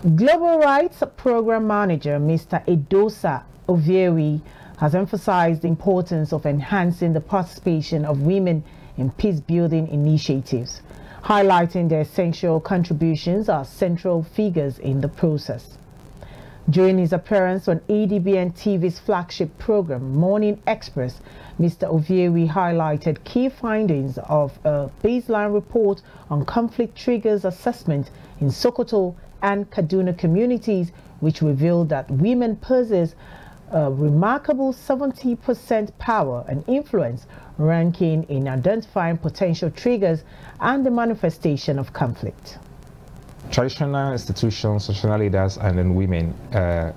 Global Rights Program Manager Mr. Edosa Oviawe has emphasized the importance of enhancing the participation of women in peace-building initiatives, highlighting their essential contributions as central figures in the process. During his appearance on ADBN TV's flagship program, Morning Express, Mr. Oviawe highlighted key findings of a baseline report on conflict triggers assessment in Sokoto and Kaduna communities, which revealed that women possess a remarkable 70% power and influence ranking in identifying potential triggers and the manifestation of conflict. Traditional institutions, traditional leaders, and then women uh,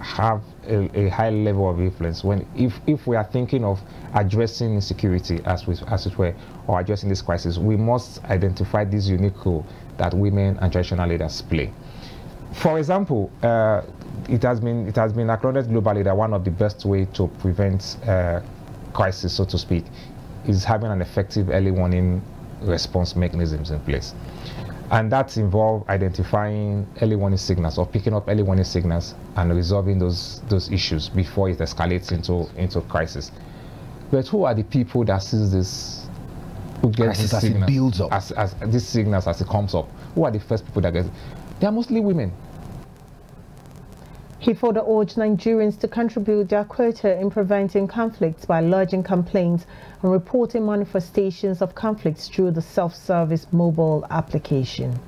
have a, a, high level of influence. When, if, if we are thinking of addressing insecurity, as, we, as it were, or addressing this crisis, we must identify this unique role that women and traditional leaders play. For example, uh, it has been it has been acknowledged globally that one of the best way to prevent uh, crisis, so to speak, is having an effective early warning response mechanisms in place. And that involves identifying early warning signals or picking up early warning signals and resolving those those issues before it escalates into into crisis. But who are the people that sees this who get crisis these signals, it builds up as, as these signals as it comes up? Who are the first people that get they are mostly women. He further urged Nigerians to contribute their quota in preventing conflicts by lodging complaints and reporting manifestations of conflicts through the self-service mobile application.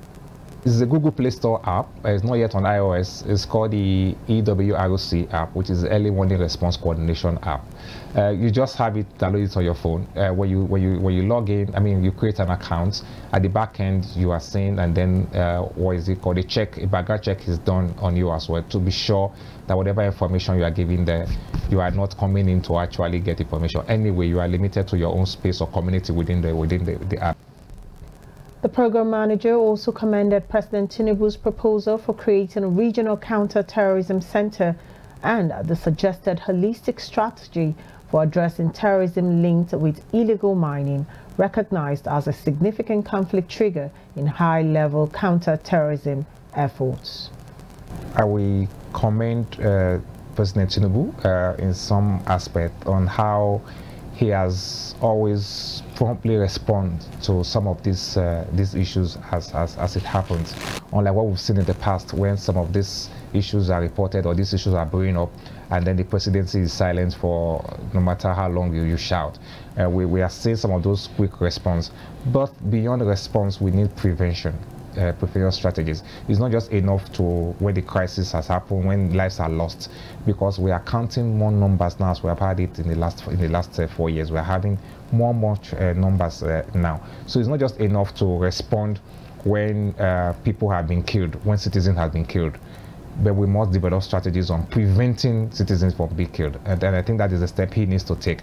Is a Google Play Store app. It's not yet on iOS. It's called the EWRC app, which is the Early Warning Response Coordination app. Uh, you just have it downloaded on your phone. Uh, when you when you when you log in, I mean, you create an account. At the back end, you are seeing, and then uh, what is it called? A check, a background check is done on you as well to be sure that whatever information you are giving there, you are not coming in to actually get information. Anyway, you are limited to your own space or community within the within the, the app. The program manager also commended President Tinubu's proposal for creating a regional counter-terrorism center and the suggested holistic strategy for addressing terrorism linked with illegal mining, recognized as a significant conflict trigger in high-level counter-terrorism efforts. I will commend uh, President Tinubu uh, in some aspect on how he has always promptly respond to some of these uh, these issues as, as, as it happens. Unlike what we've seen in the past when some of these issues are reported or these issues are brewing up and then the presidency is silent for no matter how long you, you shout. Uh, we, we are seeing some of those quick response. But beyond response, we need prevention uh, strategies. It's not just enough to when the crisis has happened, when lives are lost, because we are counting more numbers now as we have had it in the last in the last uh, four years. We are having more and more uh, numbers uh, now. So it's not just enough to respond when uh, people have been killed, when citizens have been killed but we must develop strategies on preventing citizens from being killed. And, and I think that is a step he needs to take.